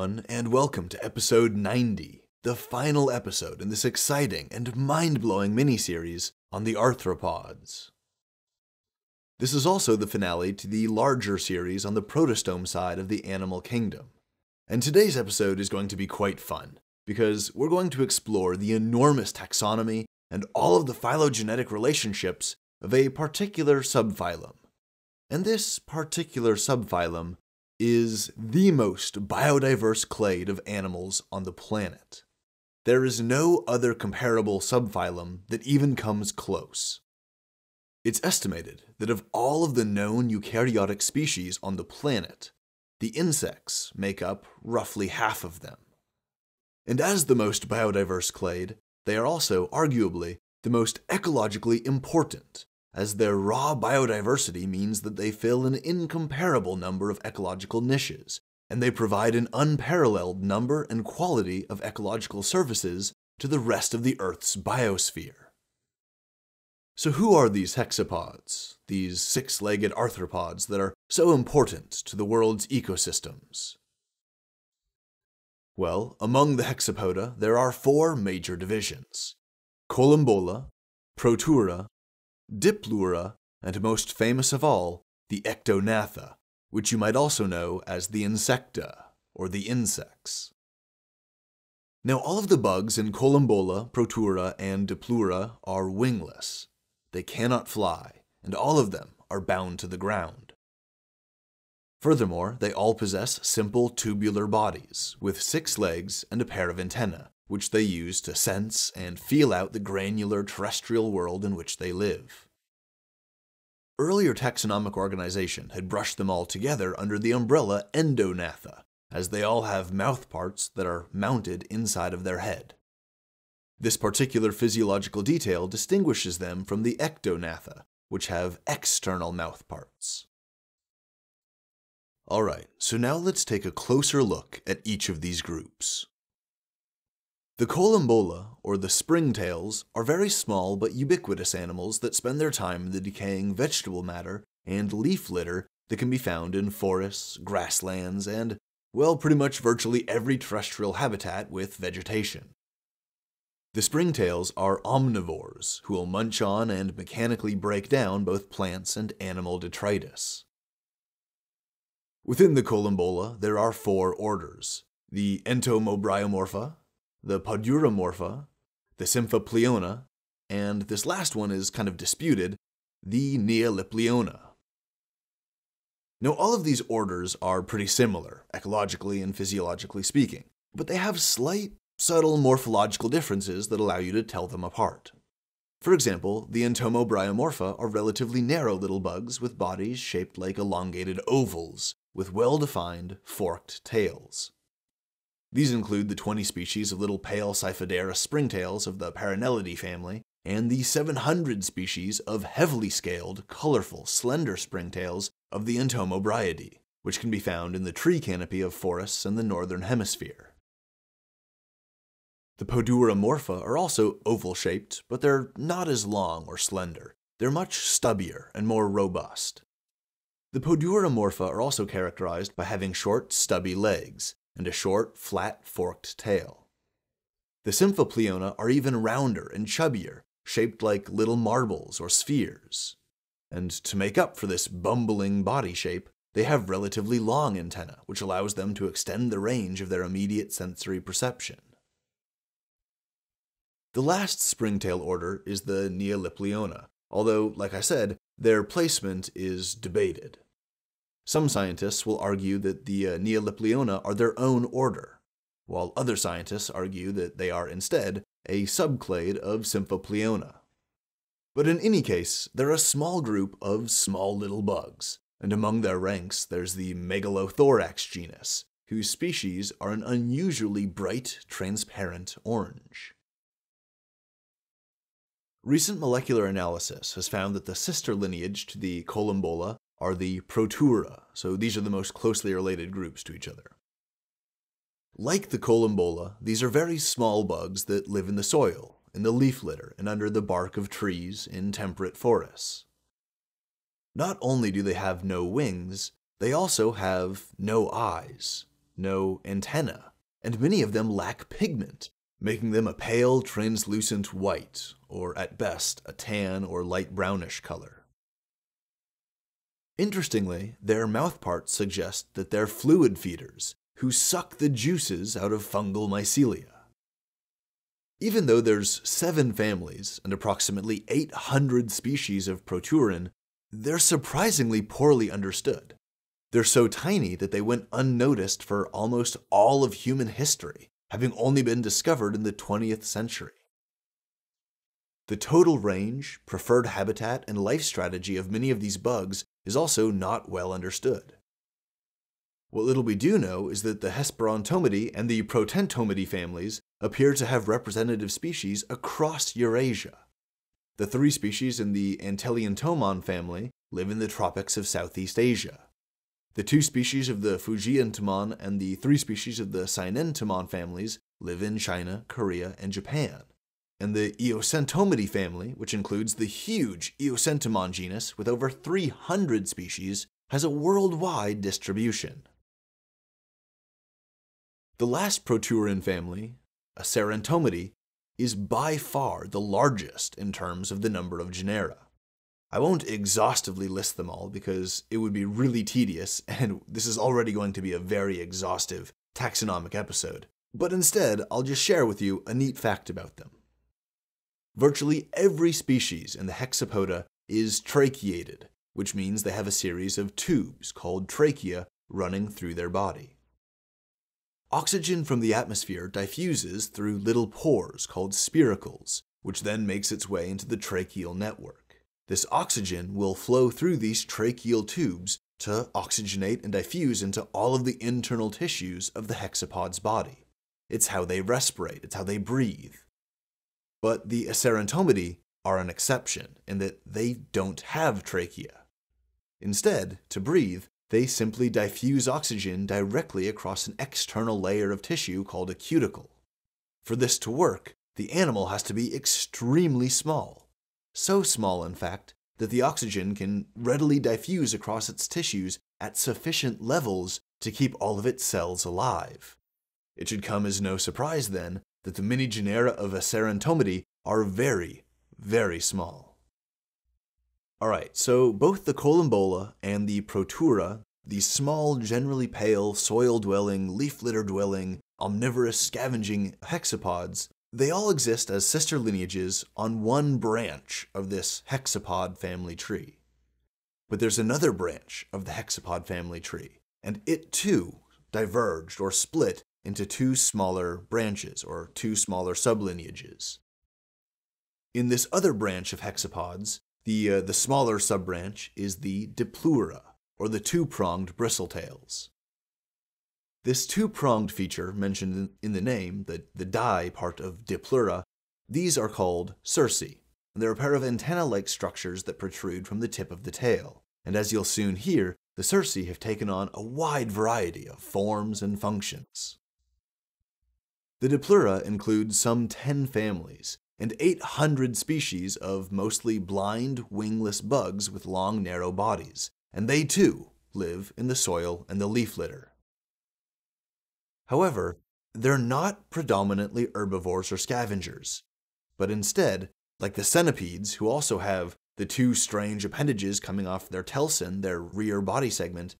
Everyone, and welcome to episode 90, the final episode in this exciting and mind blowing miniseries on the arthropods. This is also the finale to the larger series on the protostome side of the animal kingdom. And today's episode is going to be quite fun, because we're going to explore the enormous taxonomy and all of the phylogenetic relationships of a particular subphylum. And this particular subphylum is the most biodiverse clade of animals on the planet. There is no other comparable subphylum that even comes close. It's estimated that of all of the known eukaryotic species on the planet, the insects make up roughly half of them. And as the most biodiverse clade, they are also arguably the most ecologically important as their raw biodiversity means that they fill an incomparable number of ecological niches, and they provide an unparalleled number and quality of ecological services to the rest of the Earth's biosphere. So, who are these hexapods, these six legged arthropods that are so important to the world's ecosystems? Well, among the hexapoda, there are four major divisions Collembola, Protura, Diplura, and most famous of all, the Ectognatha, which you might also know as the Insecta, or the insects. Now, all of the bugs in Collembola, Protura, and Diplura are wingless. They cannot fly, and all of them are bound to the ground. Furthermore, they all possess simple tubular bodies, with six legs and a pair of antennae, which they use to sense and feel out the granular terrestrial world in which they live. Earlier taxonomic organization had brushed them all together under the umbrella entognatha, as they all have mouth parts that are mounted inside of their head. This particular physiological detail distinguishes them from the ectognatha, which have external mouth parts. Alright, so now let's take a closer look at each of these groups. The collembola, or the springtails, are very small but ubiquitous animals that spend their time in the decaying vegetable matter and leaf litter that can be found in forests, grasslands, and, well, pretty much virtually every terrestrial habitat with vegetation. The springtails are omnivores who will munch on and mechanically break down both plants and animal detritus. Within the collembola, there are four orders the Entomobryomorpha, the Poduromorpha, the Symphypleona, and this last one is kind of disputed, the Neelipleona. Now, all of these orders are pretty similar, ecologically and physiologically speaking, but they have slight, subtle morphological differences that allow you to tell them apart. For example, the Entomobryomorpha are relatively narrow little bugs with bodies shaped like elongated ovals, with well defined, forked tails. These include the 20 species of little pale Cyphidera springtails of the Paronellidae family, and the 700 species of heavily scaled, colorful, slender springtails of the Entomobryidae, which can be found in the tree canopy of forests in the northern hemisphere. The Poduromorpha are also oval shaped, but they're not as long or slender. They're much stubbier and more robust. The Poduromorpha are also characterized by having short, stubby legs, and a short, flat, forked tail. The Symphypleona are even rounder and chubbier, shaped like little marbles or spheres. And to make up for this bumbling body shape, they have relatively long antennae, which allows them to extend the range of their immediate sensory perception. The last springtail order is the Neelipleona, although, like I said, their placement is debated. Some scientists will argue that the uh, Neelipleona are their own order, while other scientists argue that they are instead a subclade of Symphypleona. But in any case, they're a small group of small little bugs, and among their ranks there's the Megalothorax genus, whose species are an unusually bright, transparent orange. Recent molecular analysis has found that the sister lineage to the Collembola are the Protura, so these are the most closely related groups to each other. Like the collembola, these are very small bugs that live in the soil, in the leaf litter, and under the bark of trees in temperate forests. Not only do they have no wings, they also have no eyes. no antenna, and many of them lack pigment, making them a pale, translucent white, or at best, a tan or light brownish color. Interestingly, their mouthparts suggest that they're fluid feeders who suck the juices out of fungal mycelia. Even though there's seven families and approximately 800 species of Proturan, they're surprisingly poorly understood. They're so tiny that they went unnoticed for almost all of human history, having only been discovered in the 20th century. The total range, preferred habitat, and life strategy of many of these bugs is also not well understood. What little we do know is that the Hesperentomidae and the Protentomidae families appear to have representative species across Eurasia. The three species in the Antelientomon family live in the tropics of Southeast Asia. The two species of the Fujientomon and the three species of the Sinentomon families live in China, Korea, and Japan. And the Eosentomidae family, which includes the huge Eosentomon genus with over 300 species, has a worldwide distribution. The last Proturan family, a Acerentomidae, is by far the largest in terms of the number of genera. I won't exhaustively list them all because it would be really tedious, and this is already going to be a very exhaustive taxonomic episode. But instead, I'll just share with you a neat fact about them. Virtually every species in the hexapoda is tracheated, which means they have a series of tubes called trachea running through their body. Oxygen from the atmosphere diffuses through little pores called spiracles, which then makes its way into the tracheal network. This oxygen will flow through these tracheal tubes to oxygenate and diffuse into all of the internal tissues of the hexapod's body. It's how they respirate, it's how they breathe. But the Acerentomidae are an exception in that they don't have trachea. Instead, to breathe, they simply diffuse oxygen directly across an external layer of tissue called a cuticle. For this to work, the animal has to be extremely small, so small, in fact, that the oxygen can readily diffuse across its tissues at sufficient levels to keep all of its cells alive. It should come as no surprise, then, that the many genera of Acerentomidae are very, very small. Alright, so both the Collembola and the Protura, these small, generally pale, soil dwelling, leaf litter dwelling, omnivorous scavenging hexapods, they all exist as sister lineages on one branch of this hexapod family tree. But there's another branch of the hexapod family tree, and it too diverged or split into two smaller branches or two smaller sublineages. In this other branch of hexapods, the, uh, the smaller subbranch is the Diplura, or the two pronged bristletails. This two-pronged feature mentioned in the name, the, the di part of Diplura, these are called cerci. They're a pair of antenna-like structures that protrude from the tip of the tail. And as you'll soon hear, the cerci have taken on a wide variety of forms and functions. The Diplura includes some 10 families and 800 species of mostly blind, wingless bugs with long, narrow bodies, and they too live in the soil and the leaf litter. However, they're not predominantly herbivores or scavengers, but instead, like the centipedes, who also have the two strange appendages coming off their telson, their rear body segment,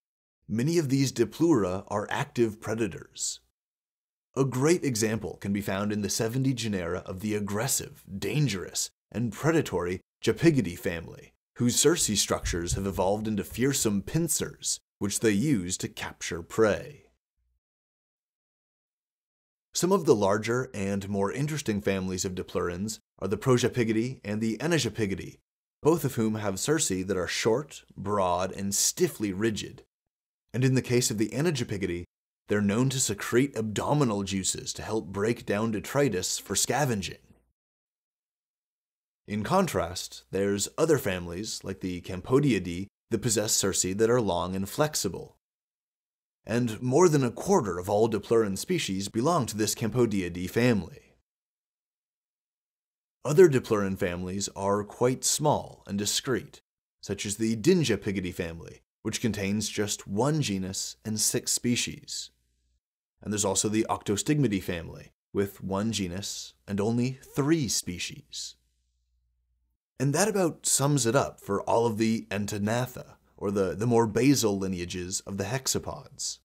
many of these Diplura are active predators. A great example can be found in the 70 genera of the aggressive, dangerous, and predatory Japygidae family, whose cerci structures have evolved into fearsome pincers, which they use to capture prey. Some of the larger and more interesting families of diplurans are the Projapygidae and the Anajapygidae, both of whom have cerci that are short, broad, and stiffly rigid. And in the case of the Anajapygidae, they're known to secrete abdominal juices to help break down detritus for scavenging. In contrast, there's other families, like the Campodiidae, that possess cerci that are long and flexible, and more than a quarter of all Dipluran species belong to this Campodiidae family. Other Dipluran families are quite small and discrete, such as the Dinjapygidae family, which contains just one genus and six species. And there's also the Octostigmatae family, with one genus and only three species. And that about sums it up for all of the Entognatha, or the, the more basal lineages of the hexapods.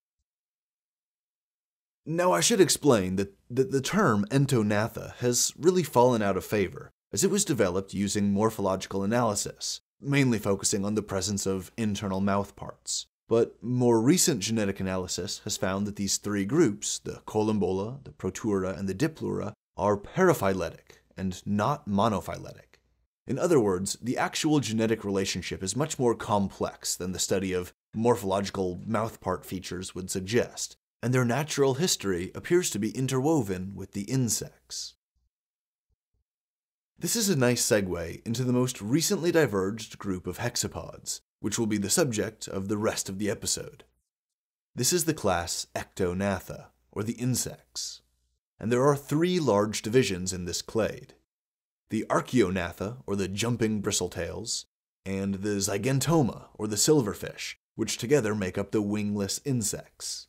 Now, I should explain that, that the term entognatha has really fallen out of favor, as it was developed using morphological analysis, mainly focusing on the presence of internal mouth parts. But more recent genetic analysis has found that these three groups, the Collembola, the Protura, and the Diplura, are paraphyletic and not monophyletic. In other words, the actual genetic relationship is much more complex than the study of morphological mouthpart features would suggest, and their natural history appears to be interwoven with the insects. This is a nice segue into the most recently diverged group of hexapods, which will be the subject of the rest of the episode. This is the class Ectognatha, or the insects, and there are three large divisions in this clade the Archaeognatha, or the jumping bristletails, and the Zygentoma, or the silverfish, which together make up the wingless insects.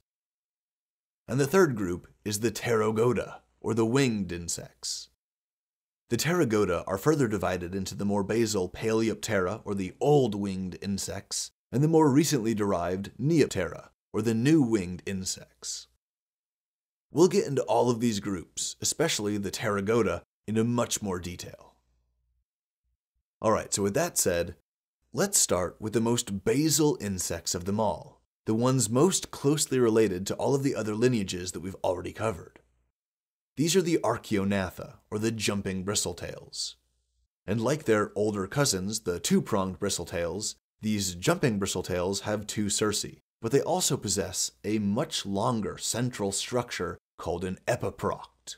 And the third group is the Pterygota, or the winged insects. The Pterygota are further divided into the more basal Paleoptera, or the old winged insects, and the more recently derived Neoptera, or the new winged insects. We'll get into all of these groups, especially the Pterygota, in much more detail. Alright, so with that said, let's start with the most basal insects of them all the ones most closely related to all of the other lineages that we've already covered. These are the Archaeognatha, or the jumping bristletails. And like their older cousins, the two pronged bristletails, these jumping bristletails have two cerci, but they also possess a much longer central structure called an epiproct.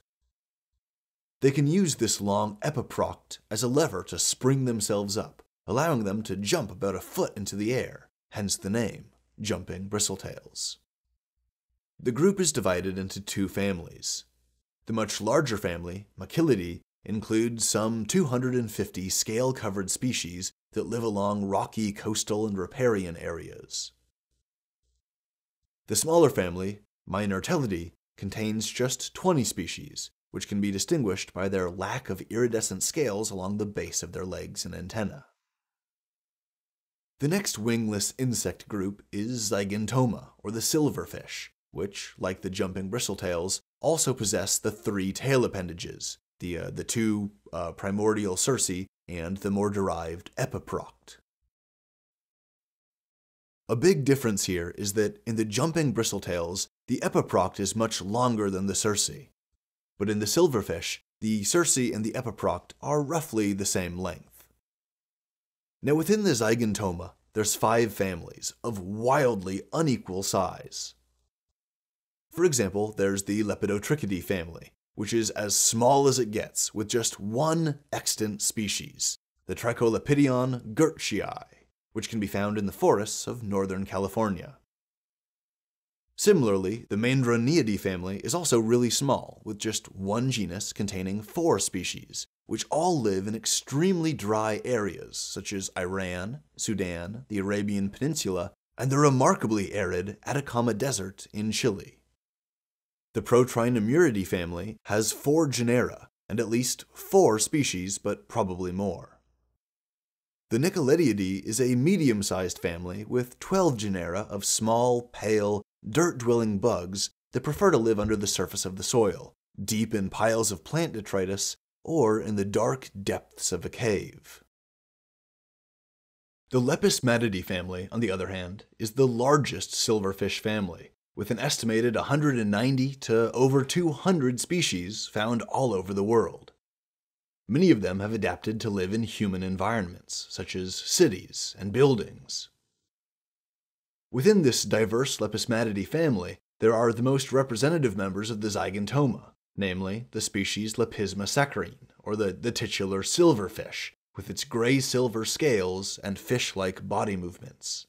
They can use this long epiproct as a lever to spring themselves up, allowing them to jump about a foot into the air, hence the name jumping bristletails. The group is divided into two families. The much larger family, Machilidae, includes some 250 scale covered species that live along rocky coastal and riparian areas. The smaller family, Meinertellidae, contains just 20 species, which can be distinguished by their lack of iridescent scales along the base of their legs and antennae. The next wingless insect group is Zygentoma, or the silverfish, which, like the jumping bristletails, also possess the three tail appendages, the, uh, the two uh, primordial cerci and the more derived epiproct. A big difference here is that in the jumping bristletails, the epiproct is much longer than the cerci. But in the silverfish, the cerci and the epiproct are roughly the same length. Now, within the Zygentoma, there's five families of wildly unequal size. For example, there's the Lepidotrichidae family, which is as small as it gets, with just one extant species, the Tricholepidion gertschi, which can be found in the forests of northern California. Similarly, the Maindroniidae family is also really small, with just one genus containing four species, which all live in extremely dry areas such as Iran, Sudan, the Arabian Peninsula, and the remarkably arid Atacama Desert in Chile. The Protrinemuridae family has four genera and at least four species, but probably more. The Nicoletidae is a medium sized family with 12 genera of small, pale, dirt dwelling bugs that prefer to live under the surface of the soil, deep in piles of plant detritus or in the dark depths of a cave. The Lepismatidae family, on the other hand, is the largest silverfish family, with an estimated 190 to over 200 species found all over the world. Many of them have adapted to live in human environments, such as cities and buildings. Within this diverse Lepismatidae family, there are the most representative members of the Zygentoma, namely the species Lepisma saccharine, or the, the titular silverfish, with its gray-silver scales and fish-like body movements.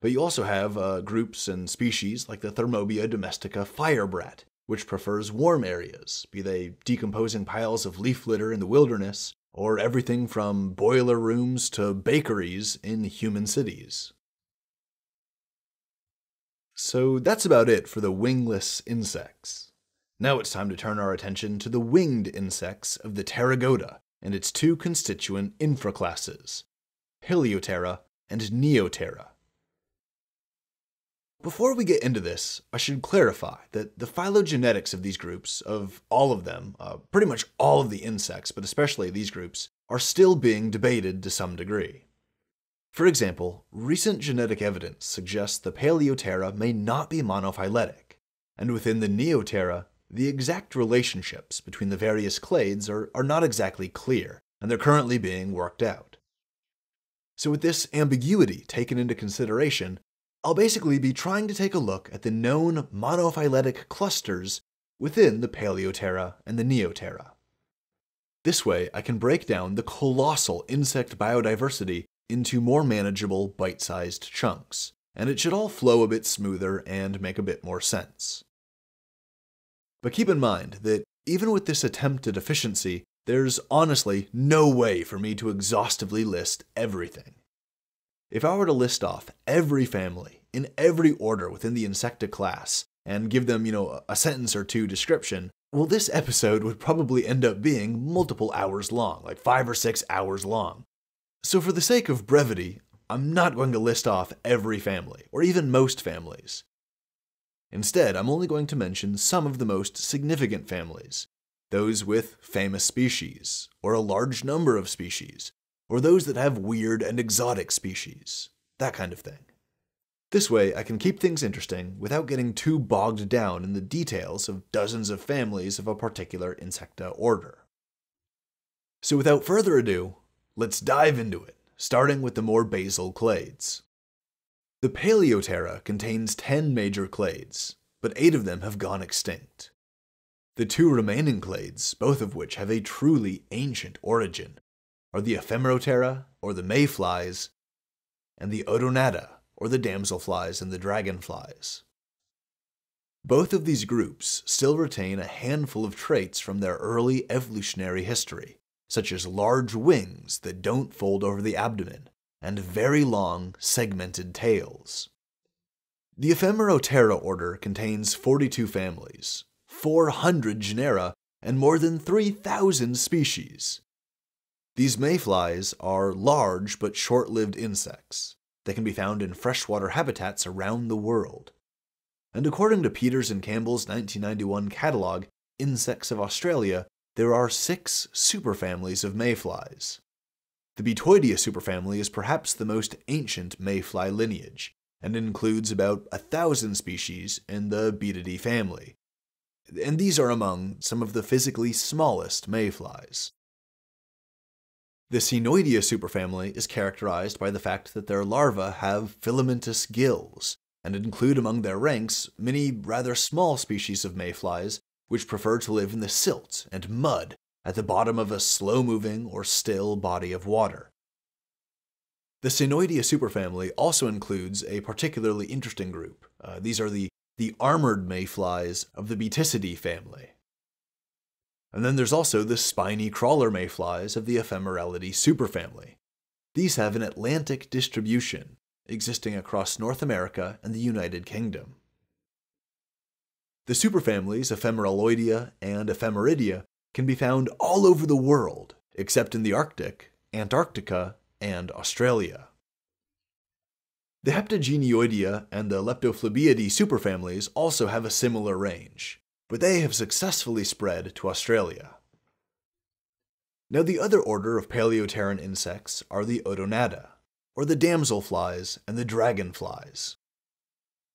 But you also have uh, groups and species like the Thermobia domestica firebrat, which prefers warm areas, be they decomposing piles of leaf litter in the wilderness, or everything from boiler rooms to bakeries in human cities. So that's about it for the wingless insects. Now it's time to turn our attention to the winged insects of the Pterygota and its two constituent infraclasses, Paleoptera and Neoptera. Before we get into this, I should clarify that the phylogenetics of these groups, of all of them, uh, pretty much all of the insects, but especially these groups, are still being debated to some degree. For example, recent genetic evidence suggests the Paleoptera may not be monophyletic, and within the Neoptera, the exact relationships between the various clades are, are not exactly clear, and they're currently being worked out. So, with this ambiguity taken into consideration, I'll basically be trying to take a look at the known monophyletic clusters within the Paleoptera and the Neoptera. This way, I can break down the colossal insect biodiversity into more manageable, bite sized chunks, and it should all flow a bit smoother and make a bit more sense. But keep in mind that even with this attempt at efficiency, there's honestly no way for me to exhaustively list everything. If I were to list off every family in every order within the Insecta class and give them, you know, a sentence or two description, well, this episode would probably end up being multiple hours long, like five or six hours long. So, for the sake of brevity, I'm not going to list off every family, or even most families. Instead, I'm only going to mention some of the most significant families, those with famous species, or a large number of species, or those that have weird and exotic species, that kind of thing. This way, I can keep things interesting without getting too bogged down in the details of dozens of families of a particular insecta order. So, without further ado, let's dive into it, starting with the more basal clades. The Paleoptera contains 10 major clades, but 8 of them have gone extinct. The two remaining clades, both of which have a truly ancient origin, are the Ephemeroptera, or the mayflies, and the Odonata, or the damselflies and the dragonflies. Both of these groups still retain a handful of traits from their early evolutionary history, such as large wings that don't fold over the abdomen, and very long, segmented tails. The Ephemeroptera order contains 42 families, 400 genera, and more than 3,000 species. These mayflies are large but short lived insects. They can be found in freshwater habitats around the world. And according to Peters and Campbell's 1991 catalog, Insects of Australia, there are six superfamilies of mayflies. The Baetoidea superfamily is perhaps the most ancient mayfly lineage, and includes about a thousand species in the Baetidae family. And these are among some of the physically smallest mayflies. The Ctenoidea superfamily is characterized by the fact that their larvae have filamentous gills, and include among their ranks many rather small species of mayflies which prefer to live in the silt and mud at the bottom of a slow moving or still body of water. The Ctenoidea superfamily also includes a particularly interesting group. Uh, these are the, the armored mayflies of the Baetiscidae family. And then there's also the spiny crawler mayflies of the Ephemerellidae superfamily. These have an Atlantic distribution, existing across North America and the United Kingdom. The superfamilies Ephemeraloidea and Ephemeridia can be found all over the world, except in the Arctic, Antarctica, and Australia. The Heptagenioidea and the Leptophlebeidae superfamilies also have a similar range but they have successfully spread to Australia. Now, the other order of paleopteran insects are the Odonata, or the damselflies and the dragonflies.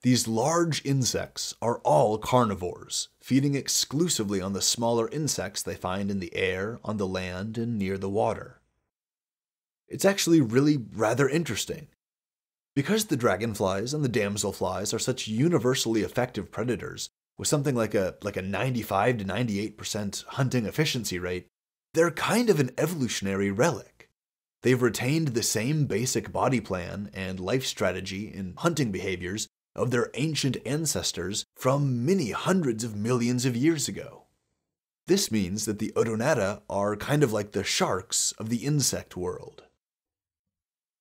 These large insects are all carnivores, feeding exclusively on the smaller insects they find in the air, on the land, and near the water. It's actually really rather interesting. Because the dragonflies and the damselflies are such universally effective predators, with something like a like a 95 to 98% hunting efficiency rate, they're kind of an evolutionary relic. They've retained the same basic body plan and life strategy and hunting behaviors of their ancient ancestors from many hundreds of millions of years ago. This means that the Odonata are kind of like the sharks of the insect world.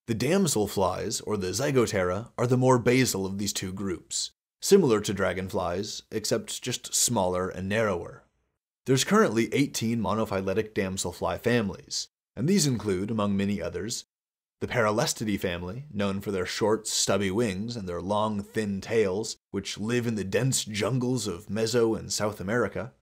The damselflies, or the Zygoptera, are the more basal of these two groups, similar to dragonflies, except just smaller and narrower. There's currently 18 monophyletic damselfly families, and these include, among many others, the Paralestidae family, known for their short, stubby wings and their long, thin tails, which live in the dense jungles of Meso and South America.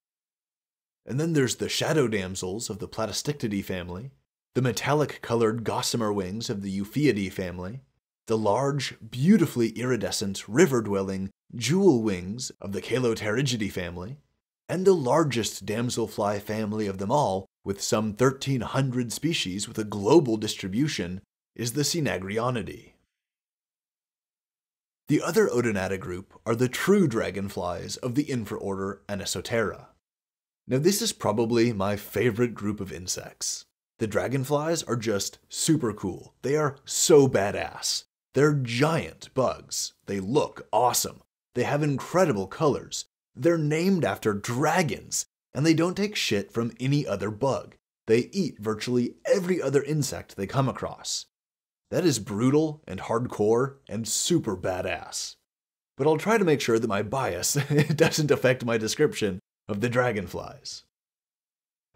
And then there's the shadow damsels of the Platystictidae family, the metallic colored gossamer wings of the Euphaeidae family, the large, beautifully iridescent, river dwelling jewel wings of the Calopterygidae family, and the largest damselfly family of them all, with some 1,300 species with a global distribution, is the Coenagrionidae. The other Odonata group are the true dragonflies of the infraorder Anisoptera. Now, this is probably my favorite group of insects. The dragonflies are just super cool. They are so badass. They're giant bugs. They look awesome. They have incredible colors. They're named after dragons, and they don't take shit from any other bug. They eat virtually every other insect they come across. That is brutal and hardcore and super badass. But I'll try to make sure that my bias doesn't affect my description of the dragonflies.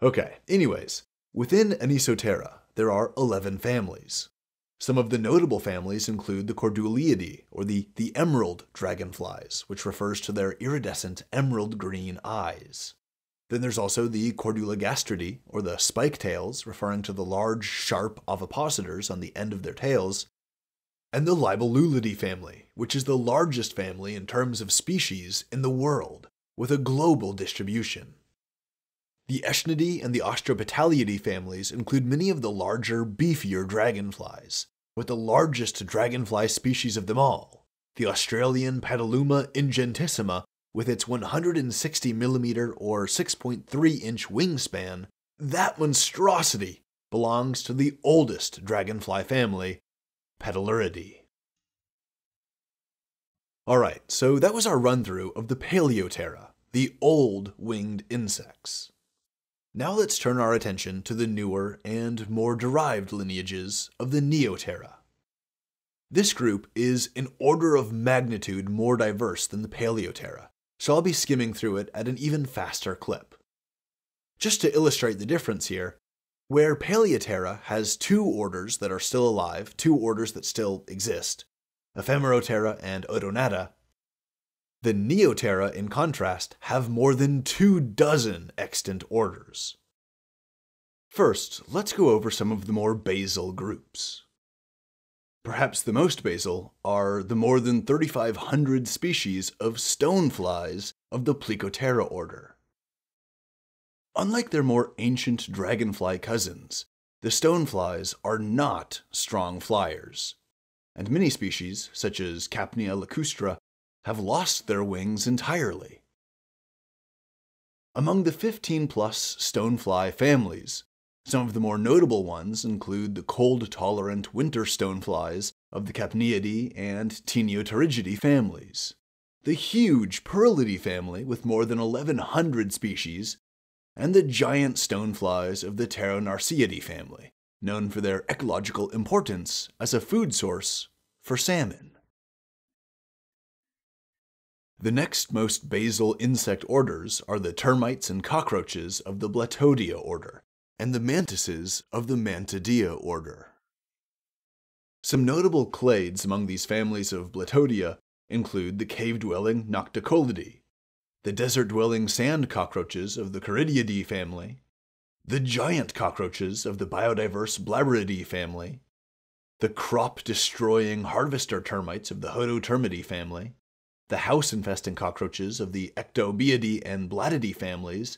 Okay, anyways, within Anisoptera, there are 11 families. Some of the notable families include the Corduliidae, or the, the emerald dragonflies, which refers to their iridescent emerald green eyes. Then there's also the Cordulegastridae, or the spike tails, referring to the large, sharp ovipositors on the end of their tails, and the Libellulidae family, which is the largest family in terms of species in the world, with a global distribution. The Echinidae and the Austropetaliidae families include many of the larger, beefier dragonflies, with the largest dragonfly species of them all, the Australian Petalura ingentissima with its 160mm or 6.3 inch wingspan, that monstrosity belongs to the oldest dragonfly family, Petaluridae. Alright, so that was our run through of the Paleoptera, the old winged insects. Now let's turn our attention to the newer and more derived lineages of the Neoptera. This group is an order of magnitude more diverse than the Paleoptera, so I'll be skimming through it at an even faster clip. Just to illustrate the difference here, where Paleoptera has two orders that are still alive, two orders that still exist, Ephemeroptera and Odonata, the Neoptera, in contrast, have more than two dozen extant orders. First, let's go over some of the more basal groups. Perhaps the most basal are the more than 3,500 species of stoneflies of the Plecoptera order. Unlike their more ancient dragonfly cousins, the stoneflies are not strong flyers, and many species, such as Capnia lacustra, have lost their wings entirely. Among the 15 plus stonefly families, some of the more notable ones include the cold-tolerant winter stoneflies of the Capniidae and Taeniopterygidae families, the huge Perlidae family with more than 1,100 species, and the giant stoneflies of the Pteronarcyidae family, known for their ecological importance as a food source for salmon. The next most basal insect orders are the termites and cockroaches of the Blattodea order, and the mantises of the Mantodea order. Some notable clades among these families of Blattodea include the cave-dwelling Nocticolidae, the desert-dwelling sand cockroaches of the Corydiidae family, the giant cockroaches of the biodiverse Blaberidae family, the crop-destroying harvester termites of the Hodotermidae family, the house-infesting cockroaches of the Ectobiidae and Blattidae families,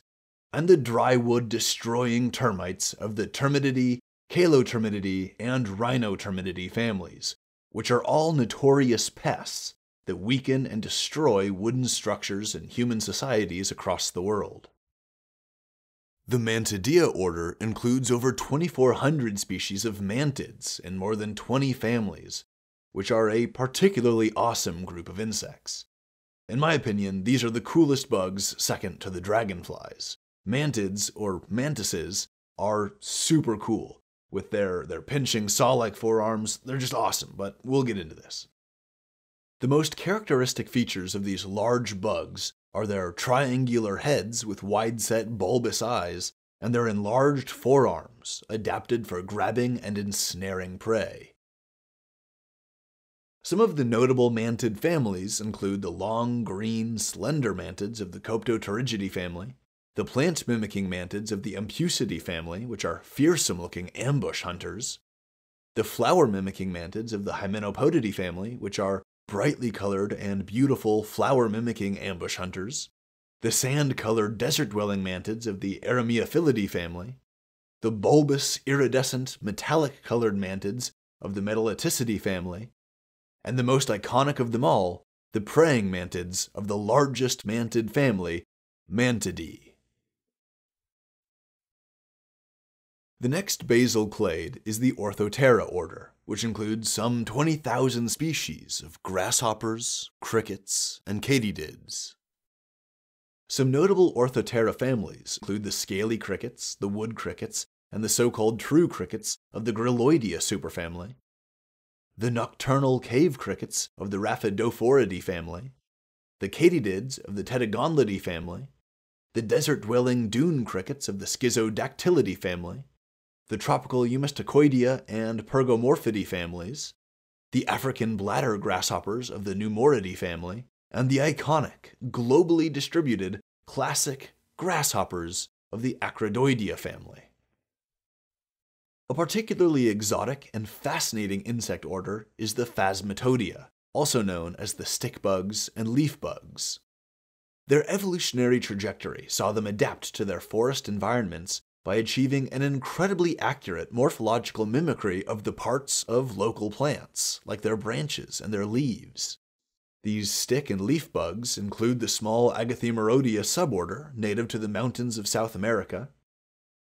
and the drywood destroying termites of the Termitidae, Calotermitidae, and Rhinotermitidae families, which are all notorious pests that weaken and destroy wooden structures and human societies across the world. The Mantodea order includes over 2,400 species of mantids and more than 20 families, which are a particularly awesome group of insects. In my opinion, these are the coolest bugs second to the dragonflies, mantids or mantises are super cool with their their pinching saw-like forearms. They're just awesome, but we'll get into this. The most characteristic features of these large bugs are their triangular heads with wide set bulbous eyes and their enlarged forearms, adapted for grabbing and ensnaring prey. Some of the notable mantid families include the long, green, slender mantids of the Coptopterygidae family, the plant mimicking mantids of the Empusidae family, which are fearsome looking ambush hunters, the flower mimicking mantids of the Hymenopodidae family, which are brightly colored and beautiful flower mimicking ambush hunters, the sand colored desert dwelling mantids of the Eremiophilidae family, the bulbous, iridescent, metallic colored mantids of the Metalliticidae family, and the most iconic of them all, the praying mantids of the largest mantid family, Mantidae. The next basal clade is the Orthoptera order, which includes some 20,000 species of grasshoppers, crickets, and katydids. Some notable Orthoptera families include the scaly crickets, the wood crickets, and the so-called true crickets of the Grylloidea superfamily, the nocturnal cave crickets of the Rhaphidophoridae family, the katydids of the Tettigoniidae family, the desert-dwelling dune crickets of the Schizodactylidae family, the tropical Eumastacoidea and Pyrgomorphidae families, the African bladder grasshoppers of the Pneumoridae family, and the iconic, globally distributed, classic grasshoppers of the Acridoidea family. A particularly exotic and fascinating insect order is the Phasmatodea, also known as the stick bugs and leaf bugs. Their evolutionary trajectory saw them adapt to their forest environments by achieving an incredibly accurate morphological mimicry of the parts of local plants, like their branches and their leaves. These stick and leaf bugs include the small Agathemerodea suborder, native to the mountains of South America,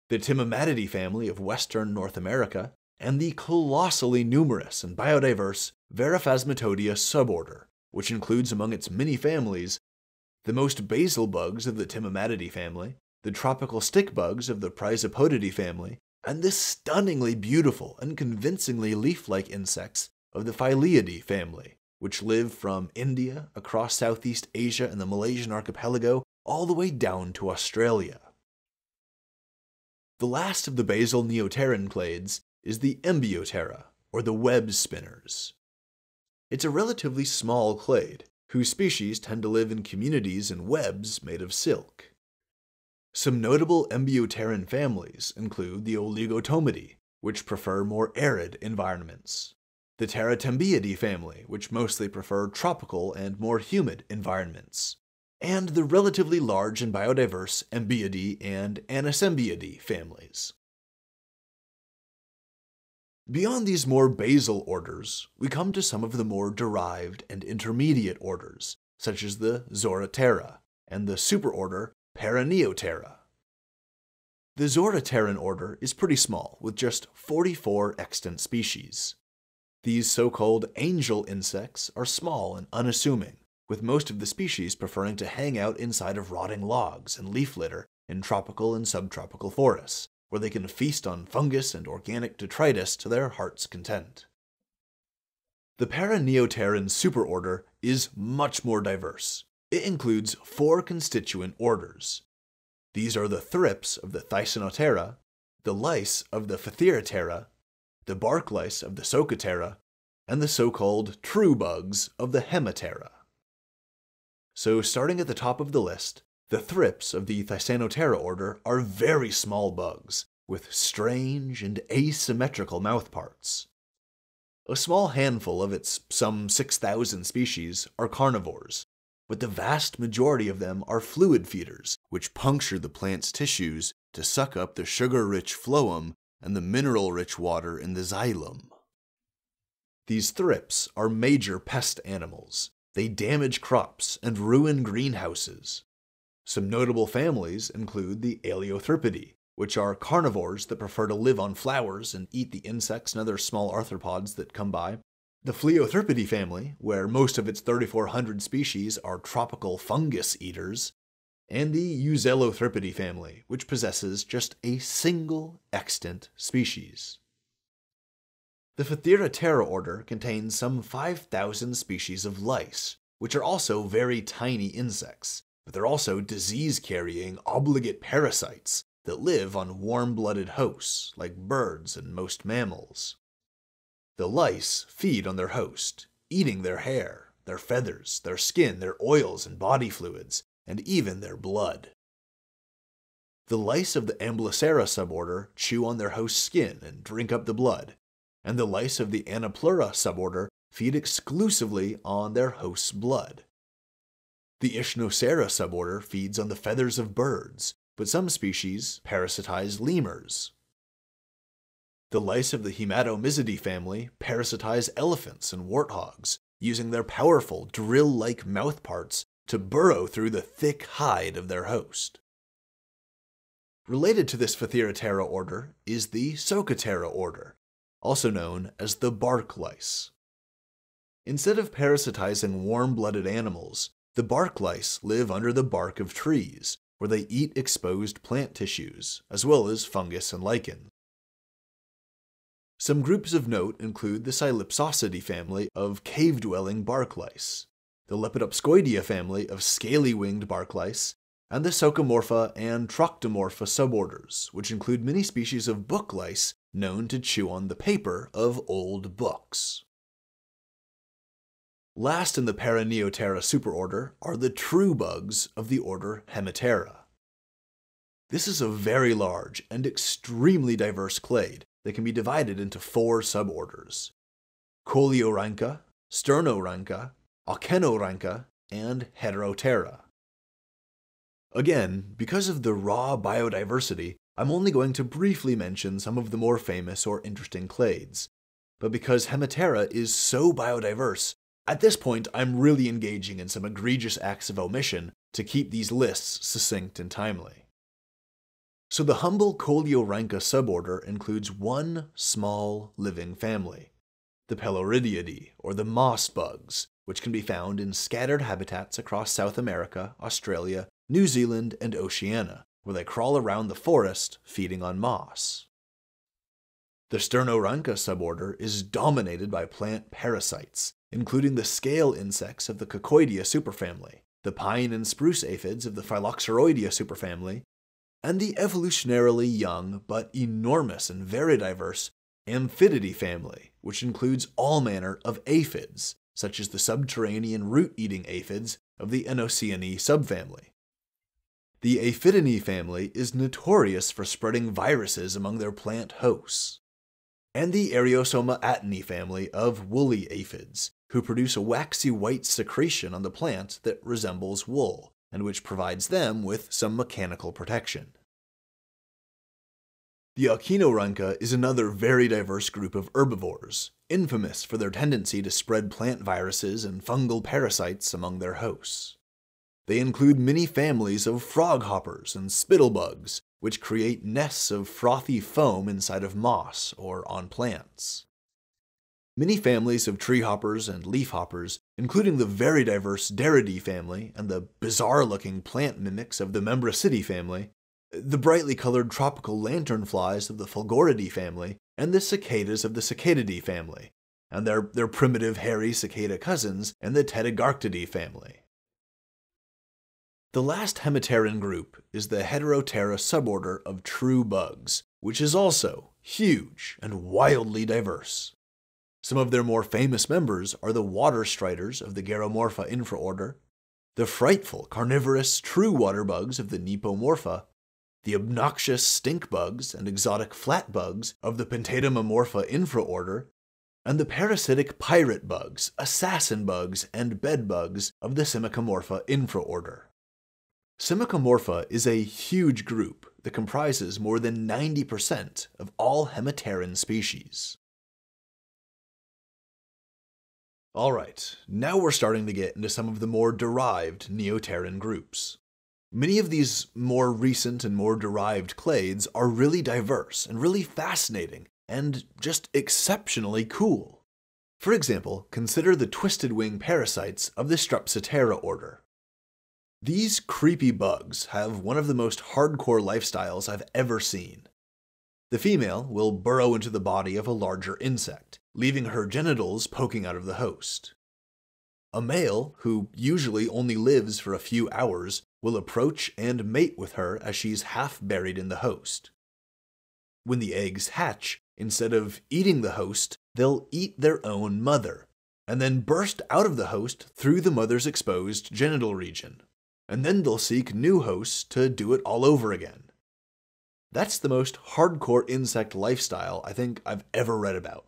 the Timematidae family of western North America, and the colossally numerous and biodiverse Verophasmatodea suborder, which includes among its many families the most basal bugs of the Timematidae family, the tropical stick bugs of the Phrysopodidae family, and the stunningly beautiful and convincingly leaf-like insects of the Phylliidae family which live from India across Southeast Asia and the Malaysian archipelago all the way down to Australia. The last of the basal neopteran clades is the Embioptera, or the web spinners. It's a relatively small clade, whose species tend to live in communities in webs made of silk. Some notable Embiopteran families include the Oligotomidae, which prefer more arid environments the Teratembiidae family, which mostly prefer tropical and more humid environments, and the relatively large and biodiverse Embiidae and Anisembiidae families. Beyond these more basal orders, we come to some of the more derived and intermediate orders, such as the Zoroptera and the superorder Paraneoptera. The Zoropteran order is pretty small, with just 44 extant species. These so-called angel insects are small and unassuming, with most of the species preferring to hang out inside of rotting logs and leaf litter in tropical and subtropical forests, where they can feast on fungus and organic detritus to their heart's content. The Paraneopteran superorder is much more diverse. It includes four constituent orders. These are the thrips of the Thysanoptera, the lice of the Phthiraptera, the bark lice of the Psocoptera, and the so-called true bugs of the Hemiptera. So starting at the top of the list, the thrips of the Thysanoptera order are very small bugs, with strange and asymmetrical mouthparts. A small handful of its some 6,000 species are carnivores, but the vast majority of them are fluid feeders, which puncture the plant's tissues to suck up the sugar-rich phloem and the mineral-rich water in the xylem. These thrips are major pest animals. They damage crops and ruin greenhouses. Some notable families include the Aeolothripidae, which are carnivores that prefer to live on flowers and eat the insects and other small arthropods that come by. The Phlaeothripidae family, where most of its 3,400 species are tropical fungus eaters, and the Uzelothripidae family, which possesses just a single extant species. The Phthiraptera order contains some 5,000 species of lice, which are also very tiny insects, but they're also disease carrying, obligate parasites that live on warm blooded hosts, like birds and most mammals. The lice feed on their host, eating their hair, their feathers, their skin, their oils and body fluids, and even their blood. The lice of the Amblycera suborder chew on their host's skin and drink up the blood, and the lice of the Anoplura suborder feed exclusively on their host's blood. The Ischnocera suborder feeds on the feathers of birds, but some species parasitize lemurs. The lice of the Haematomyzidae family parasitize elephants and warthogs, using their powerful drill like mouthparts to burrow through the thick hide of their host. Related to this Phthiraptera order is the Psocoptera order, also known as the bark lice. Instead of parasitizing warm blooded animals, the bark lice live under the bark of trees, where they eat exposed plant tissues, as well as fungus and lichen. Some groups of note include the Calypsosidae family of cave dwelling bark lice, the Lepidopsocidae family of scaly winged bark lice, and the Psocomorpha and Troctomorpha suborders, which include many species of book lice known to chew on the paper of old books. Last in the Paraneoptera superorder are the true bugs of the order Hemiptera. This is a very large and extremely diverse clade that can be divided into four suborders Coleorrhyncha, Sternorrhyncha, Auchenorrhyncha, and Heteroptera. Again, because of the raw biodiversity, I'm only going to briefly mention some of the more famous or interesting clades. But because Hemiptera is so biodiverse, at this point I'm really engaging in some egregious acts of omission to keep these lists succinct and timely. So the humble Coleorrhyncha suborder includes one small living family, the Peloridiidae, or the moss bugs, which can be found in scattered habitats across South America, Australia, New Zealand, and Oceania, where they crawl around the forest feeding on moss. The Sternorrhyncha suborder is dominated by plant parasites, including the scale insects of the Coccoidea superfamily, the pine and spruce aphids of the Phylloxeroidea superfamily, and the evolutionarily young but enormous and very diverse Aphididae family, which includes all manner of aphids, such as the subterranean root eating aphids of the Anoeciinae subfamily. The Aphidae family is notorious for spreading viruses among their plant hosts. And the Eriosoma attoni family of woolly aphids, who produce a waxy white secretion on the plant that resembles wool, and which provides them with some mechanical protection. The Auchenorrhyncha is another very diverse group of herbivores, infamous for their tendency to spread plant viruses and fungal parasites among their hosts. They include many families of froghoppers and spittlebugs, which create nests of frothy foam inside of moss or on plants. Many families of treehoppers and leafhoppers, including the very diverse Daridae family and the bizarre looking plant mimics of the Membracidae family, the brightly colored tropical lanternflies of the Fulgoridae family, and the cicadas of the Cicadidae family, and their, their primitive hairy cicada cousins and the Tettigarctidae family. The last hemipteran group is the Heteroptera suborder of true bugs, which is also huge and wildly diverse. Some of their more famous members are the water striders of the Gerromorpha infraorder, the frightful carnivorous true water bugs of the Nepomorpha, the obnoxious stink bugs and exotic flat bugs of the Pentatomomorpha infraorder, and the parasitic pirate bugs, assassin bugs, and bed bugs of the Cimicomorpha infraorder. Cimicomorpha is a huge group that comprises more than 90% of all hemipteran species. Alright, now we're starting to get into some of the more derived Neopteran groups. Many of these more recent and more derived clades are really diverse and really fascinating and just exceptionally cool. For example, consider the twisted wing parasites of the Strepsiptera order. These creepy bugs have one of the most hardcore lifestyles I've ever seen. The female will burrow into the body of a larger insect, leaving her genitals poking out of the host. A male, who usually only lives for a few hours, will approach and mate with her as she's half buried in the host. When the eggs hatch, instead of eating the host, they'll eat their own mother, and then burst out of the host through the mother's exposed genital region. And then they'll seek new hosts to do it all over again. That's the most hardcore insect lifestyle I think I've ever read about.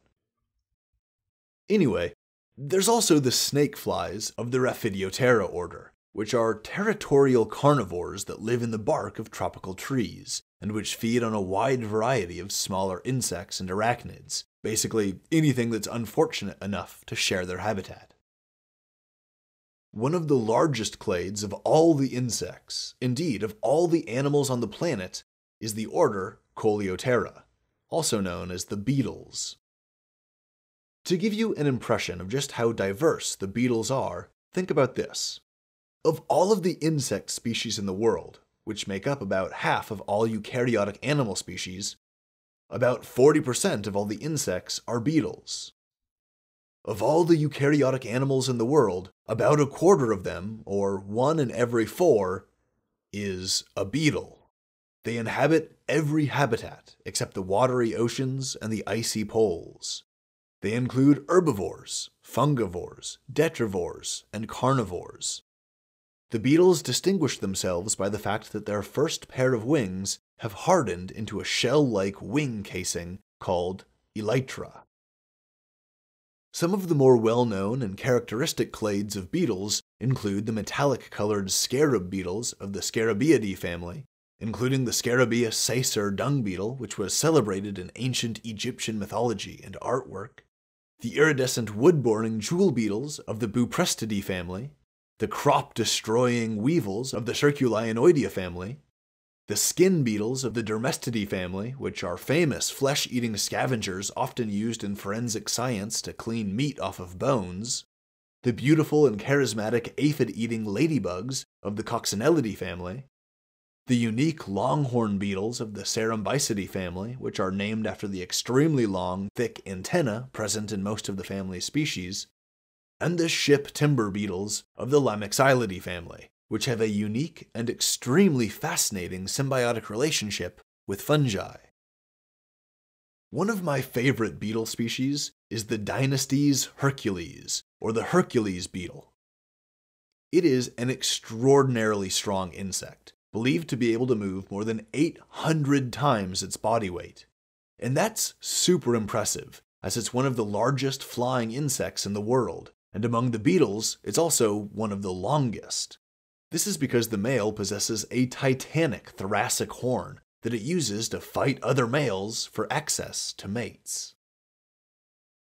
Anyway, there's also the snake flies of the Raphidioptera order, which are territorial carnivores that live in the bark of tropical trees, and which feed on a wide variety of smaller insects and arachnids, basically anything that's unfortunate enough to share their habitat. One of the largest clades of all the insects, indeed of all the animals on the planet, is the order Coleoptera, also known as the beetles. To give you an impression of just how diverse the beetles are, think about this. Of all of the insect species in the world, which make up about half of all eukaryotic animal species, about 40% of all the insects are beetles. Of all the eukaryotic animals in the world, about a quarter of them, or one in every four, is a beetle. They inhabit every habitat except the watery oceans and the icy poles. They include herbivores, fungivores, detrivores, and carnivores. The beetles distinguish themselves by the fact that their first pair of wings have hardened into a shell like wing casing called elytra. Some of the more well known and characteristic clades of beetles include the metallic colored scarab beetles of the Scarabaeidae family, including the Scarabaeus sacer dung beetle, which was celebrated in ancient Egyptian mythology and artwork, the iridescent wood-boring jewel beetles of the Buprestidae family, the crop-destroying weevils of the Curculionidae family, the skin beetles of the Dermestidae family, which are famous flesh-eating scavengers often used in forensic science to clean meat off of bones, the beautiful and charismatic aphid-eating ladybugs of the Coccinellidae family, the unique longhorn beetles of the Cerambycidae family, which are named after the extremely long, thick antenna present in most of the family's species, and the ship timber beetles of the Lymexylidae family, which have a unique and extremely fascinating symbiotic relationship with fungi. One of my favorite beetle species is the Dynastes hercules, or the Hercules beetle. It is an extraordinarily strong insect, believed to be able to move more than 800 times its body weight. And that's super impressive, as it's one of the largest flying insects in the world, and among the beetles, it's also one of the longest. This is because the male possesses a titanic thoracic horn that it uses to fight other males for access to mates.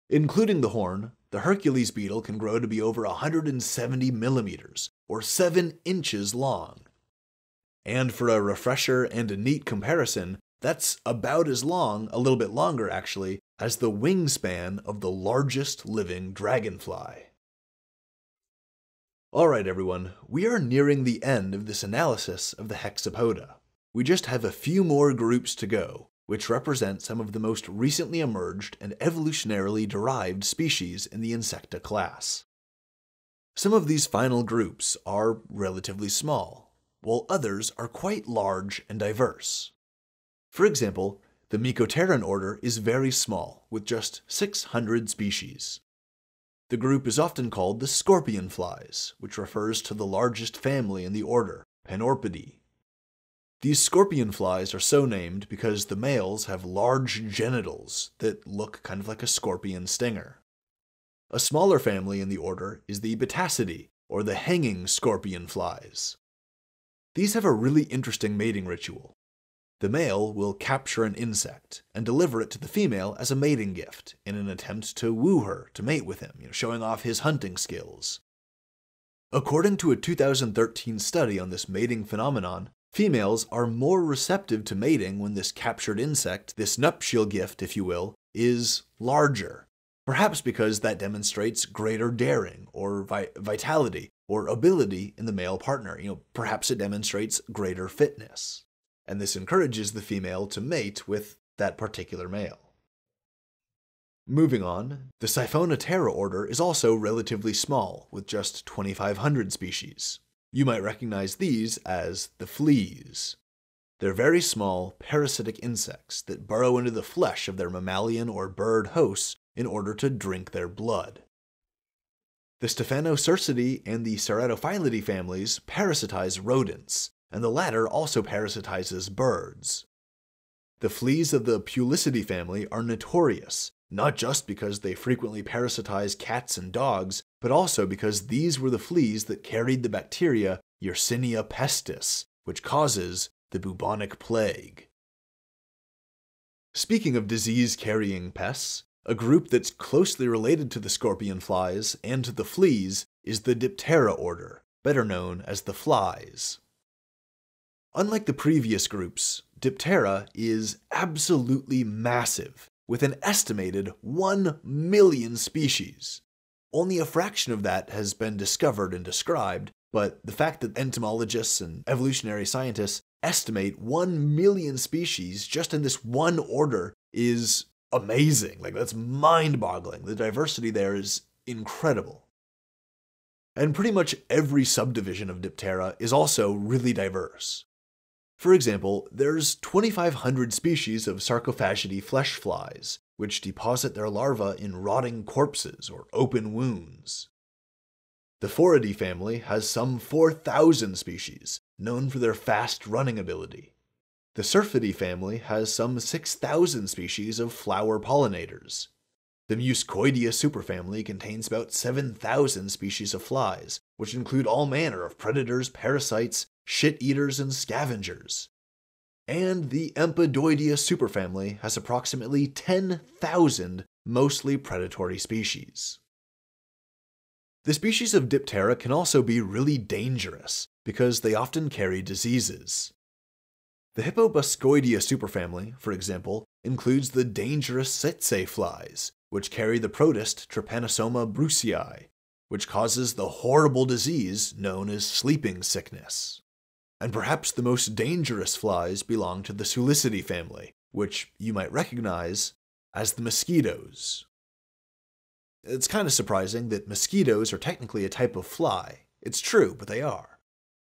Including the horn, the Hercules beetle can grow to be over 170 millimeters, or 7 inches long, and for a refresher and a neat comparison, that's about as long, a little bit longer actually, as the wingspan of the largest living dragonfly. Alright, everyone, we are nearing the end of this analysis of the Hexapoda. We just have a few more groups to go, which represent some of the most recently emerged and evolutionarily derived species in the Insecta class. Some of these final groups are relatively small, while others are quite large and diverse. For example, the Mecopteran order is very small, with just 600 species. The group is often called the scorpion flies, which refers to the largest family in the order, Panorpidae. These scorpion flies are so named because the males have large genitals that look kind of like a scorpion stinger. A smaller family in the order is the Bittacidae, or the hanging scorpion flies. These have a really interesting mating ritual. The male will capture an insect and deliver it to the female as a mating gift in an attempt to woo her to mate with him, you know, showing off his hunting skills. According to a 2013 study on this mating phenomenon, females are more receptive to mating when this captured insect, this nuptial gift, if you will, is larger. Perhaps because that demonstrates greater daring or vi- vitality or ability in the male partner. You know, perhaps it demonstrates greater fitness. And this encourages the female to mate with that particular male. Moving on, the Siphonaptera order is also relatively small, with just 2,500 species. You might recognize these as the fleas. They're very small, parasitic insects that burrow into the flesh of their mammalian or bird hosts in order to drink their blood. The Stephanocircidae and the Ceratophyllidae families parasitize rodents, and the latter also parasitizes birds. The fleas of the Pulicidae family are notorious, not just because they frequently parasitize cats and dogs, but also because these were the fleas that carried the bacteria Yersinia pestis, which causes the bubonic plague. Speaking of disease carrying pests, a group that's closely related to the scorpion flies and to the fleas is the Diptera order, better known as the flies. Unlike the previous groups, Diptera is absolutely massive, with an estimated 1 million species. Only a fraction of that has been discovered and described, but the fact that entomologists and evolutionary scientists estimate 1 million species just in this one order is amazing. Like, that's mind boggling. The diversity there is incredible. And pretty much every subdivision of Diptera is also really diverse. For example, there's 2,500 species of Sarcophagidae flesh flies, which deposit their larvae in rotting corpses or open wounds. The Phoridae family has some 4,000 species, known for their fast running ability. The Syrphidae family has some 6,000 species of flower pollinators. The Muscoidea superfamily contains about 7,000 species of flies, which include all manner of predators, parasites, shit eaters, and scavengers. And the Empidoidea superfamily has approximately 10,000 mostly predatory species. The species of Diptera can also be really dangerous because they often carry diseases. The Hippoboscoidea superfamily, for example, includes the dangerous tsetse flies, which carry the protist Trypanosoma brucei, which causes the horrible disease known as sleeping sickness and perhaps the most dangerous flies belong to the Culicidae family, which you might recognize as the mosquitoes. It's kind of surprising that mosquitoes are technically a type of fly. It's true, but they are.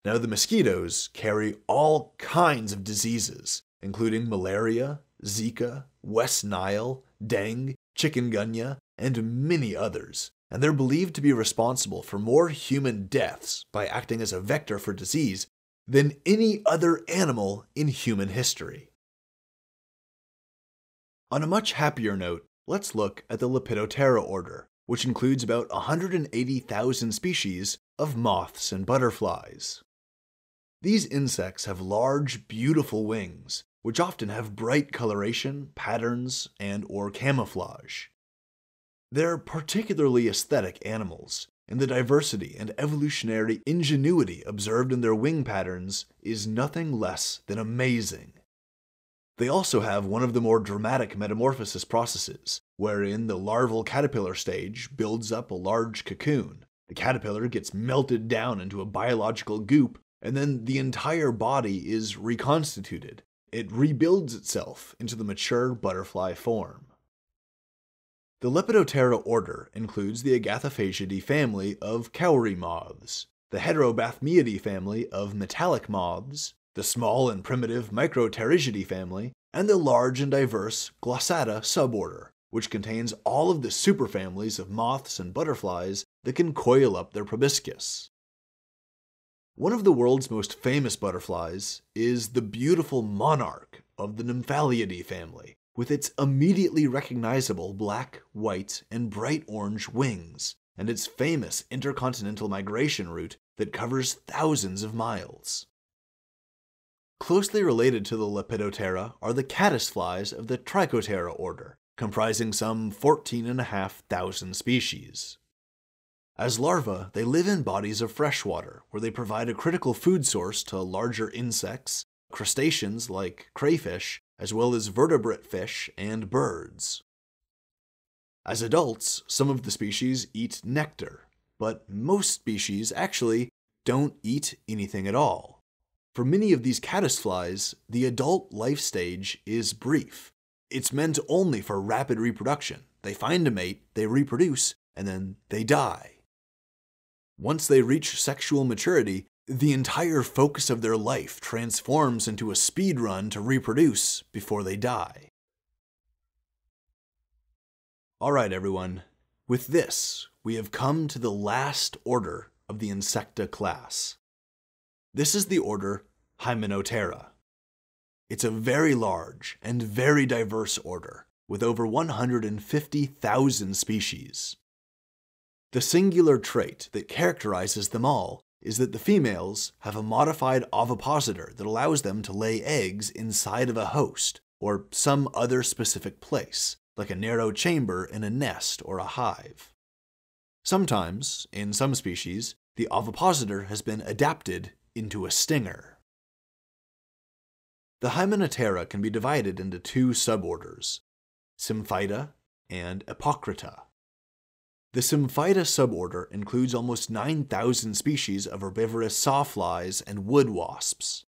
Now, the mosquitoes carry all kinds of diseases, including malaria, Zika, West Nile, dengue, chikungunya, and many others, and they're believed to be responsible for more human deaths by acting as a vector for disease than any other animal in human history. On a much happier note, let's look at the Lepidoptera order, which includes about 180,000 species of moths and butterflies. These insects have large, beautiful wings, which often have bright coloration, patterns, and or camouflage. They're particularly aesthetic animals, and the diversity and evolutionary ingenuity observed in their wing patterns is nothing less than amazing. They also have one of the more dramatic metamorphosis processes, wherein the larval caterpillar stage builds up a large cocoon. The caterpillar gets melted down into a biological goop, and then the entire body is reconstituted. It rebuilds itself into the mature butterfly form. The Lepidoptera order includes the Agathiphagidae family of cowrie moths, the Heterobathmiidae family of metallic moths, the small and primitive Micropterigidae family, and the large and diverse Glossata suborder, which contains all of the superfamilies of moths and butterflies that can coil up their proboscis. One of the world's most famous butterflies is the beautiful monarch of the Nymphalidae family, with its immediately recognizable black, white, and bright orange wings, and its famous intercontinental migration route that covers thousands of miles. Closely related to the Lepidoptera are the caddisflies of the Trichoptera order, comprising some 14,500 species. As larvae, they live in bodies of freshwater, where they provide a critical food source to larger insects, crustaceans like crayfish, as well as vertebrate fish and birds. As adults, some of the species eat nectar, but most species actually don't eat anything at all. For many of these caddisflies, the adult life stage is brief. It's meant only for rapid reproduction. They find a mate, they reproduce, and then they die. Once they reach sexual maturity, the entire focus of their life transforms into a speed run to reproduce before they die. Alright, everyone, with this, we have come to the last order of the Insecta class. This is the order Hymenoptera. It's a very large and very diverse order, with over 150,000 species. The singular trait that characterizes them all is that the females have a modified ovipositor that allows them to lay eggs inside of a host or some other specific place, like a narrow chamber in a nest or a hive. Sometimes, in some species, the ovipositor has been adapted into a stinger. The Hymenoptera can be divided into two suborders, Symphyta and Apocrita. The Symphyta suborder includes almost 9,000 species of herbivorous sawflies and wood wasps.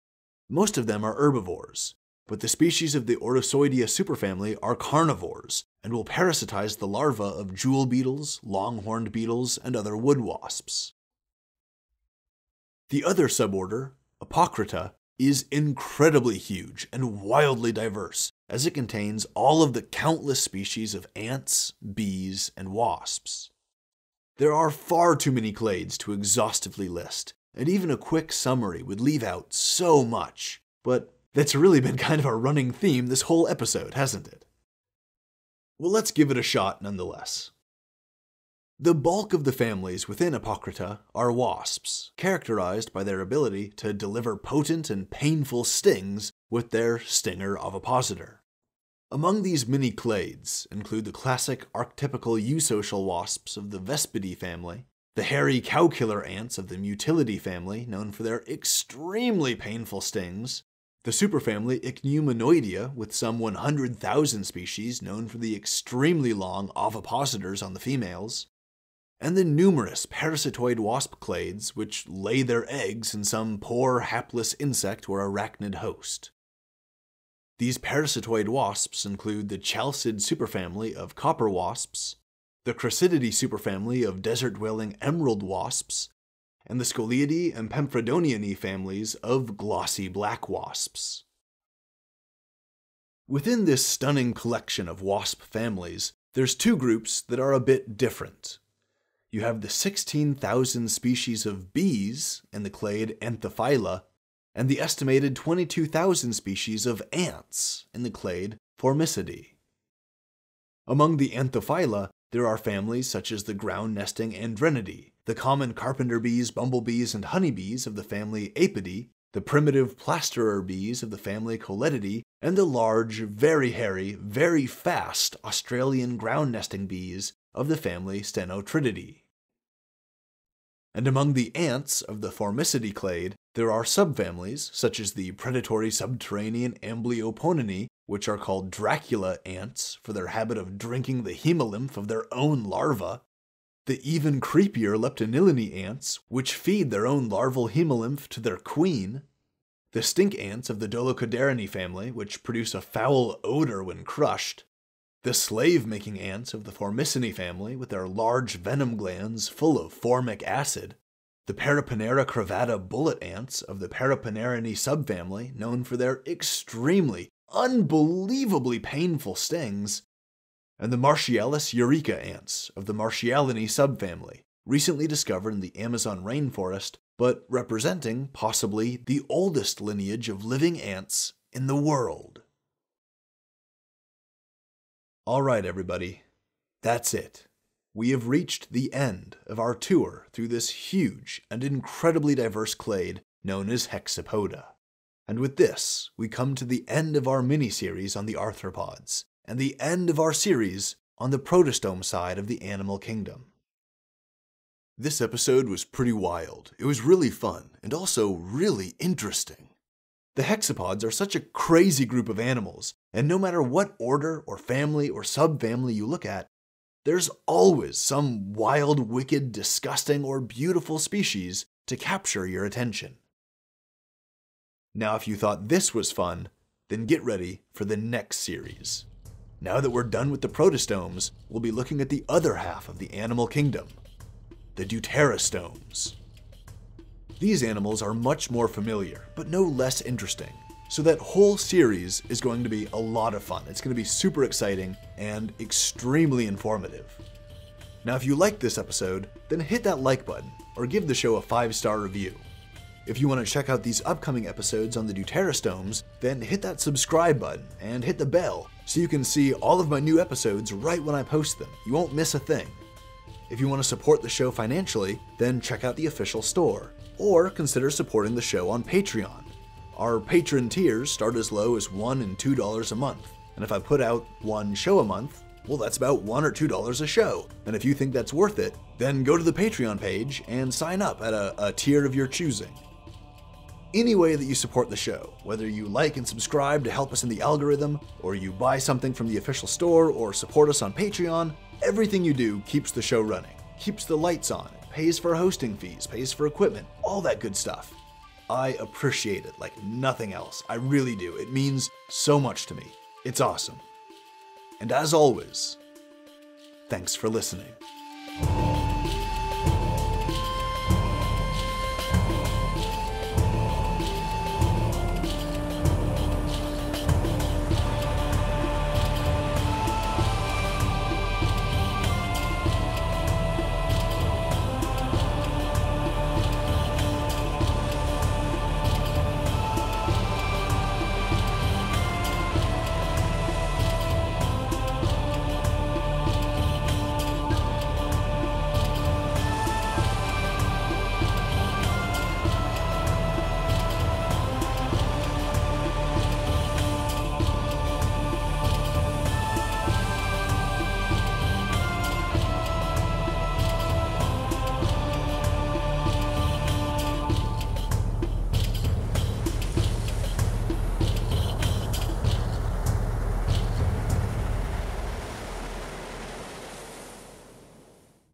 Most of them are herbivores, but the species of the Orussoidea superfamily are carnivores and will parasitize the larvae of jewel beetles, longhorned beetles, and other wood wasps. The other suborder, Apocrita, is incredibly huge and wildly diverse, as it contains all of the countless species of ants, bees, and wasps. There are far too many clades to exhaustively list, and even a quick summary would leave out so much, but that's really been kind of a running theme this whole episode, hasn't it? Well, let's give it a shot nonetheless. The bulk of the families within Apocrita are wasps, characterized by their ability to deliver potent and painful stings with their stinger ovipositor. Among these mini clades include the classic archetypical eusocial wasps of the Vespidae family, the hairy cowkiller ants of the Mutilidae family, known for their extremely painful stings, the superfamily Ichneumonidae, with some 100,000 species known for the extremely long ovipositors on the females, and the numerous parasitoid wasp clades which lay their eggs in some poor hapless insect or arachnid host. These parasitoid wasps include the Chalcid superfamily of copper wasps, the Chrysididae superfamily of desert-dwelling emerald wasps, and the Scoliidae and Pemphredoninae families of glossy black wasps. Within this stunning collection of wasp families, there's two groups that are a bit different you have the 16,000 species of bees in the clade Anthophila, and the estimated 22,000 species of ants in the clade Formicidae. Among the Anthophila, there are families such as the ground nesting Andrenidae, the common carpenter bees, bumblebees, and honeybees of the family Apidae, the primitive plasterer bees of the family Colletidae, and the large, very hairy, very fast Australian ground nesting bees of the family Stenotritidae and among the ants of the Formicidae clade, there are subfamilies such as the predatory subterranean Amblyoponinae, which are called Dracula ants for their habit of drinking the hemolymph of their own larvae, the even creepier Leptanillinae ants, which feed their own larval hemolymph to their queen, the stink ants of the Dolichoderinae family, which produce a foul odor when crushed, the slave-making ants of the Formicinae family with their large venom glands full of formic acid, the Paraponera clavata bullet ants of the Paraponerinae subfamily known for their extremely, unbelievably painful stings, and the Martialis heureka ants of the Martialinae subfamily, recently discovered in the Amazon rainforest, but representing possibly the oldest lineage of living ants in the world. All right, everybody. That's it. We have reached the end of our tour through this huge and incredibly diverse clade known as Hexapoda. And with this, we come to the end of our mini-series on the arthropods, and the end of our series on the protostome side of the animal kingdom. This episode was pretty wild. It was really fun, and also really interesting. The hexapods are such a crazy group of animals, and no matter what order or family or subfamily you look at, there's always some wild, wicked, disgusting, or beautiful species to capture your attention. Now, if you thought this was fun, then get ready for the next series. Now that we're done with the protostomes, we'll be looking at the other half of the animal kingdom the deuterostomes. These animals are much more familiar, but no less interesting. So that whole series is going to be a lot of fun. It's going to be super exciting and extremely informative. Now, if you liked this episode, then hit that like button or give the show a 5 star review. If you want to check out these upcoming episodes on the Deuterostomes, then hit that subscribe button and hit the bell so you can see all of my new episodes right when I post them. You won't miss a thing. If you want to support the show financially, then check out the official store, or consider supporting the show on Patreon. Our patron tiers start as low as $1 and $2 a month, and if I put out one show a month, well, that's about $1 or $2 a show. And if you think that's worth it, then go to the Patreon page and sign up at a, a tier of your choosing. Any way that you support the show, whether you like and subscribe to help us in the algorithm, or you buy something from the official store, or support us on Patreon, everything you do keeps the show running, keeps the lights on, pays for hosting fees, pays for equipment, all that good stuff. I appreciate it like nothing else. I really do. It means so much to me. It's awesome. And as always, thanks for listening.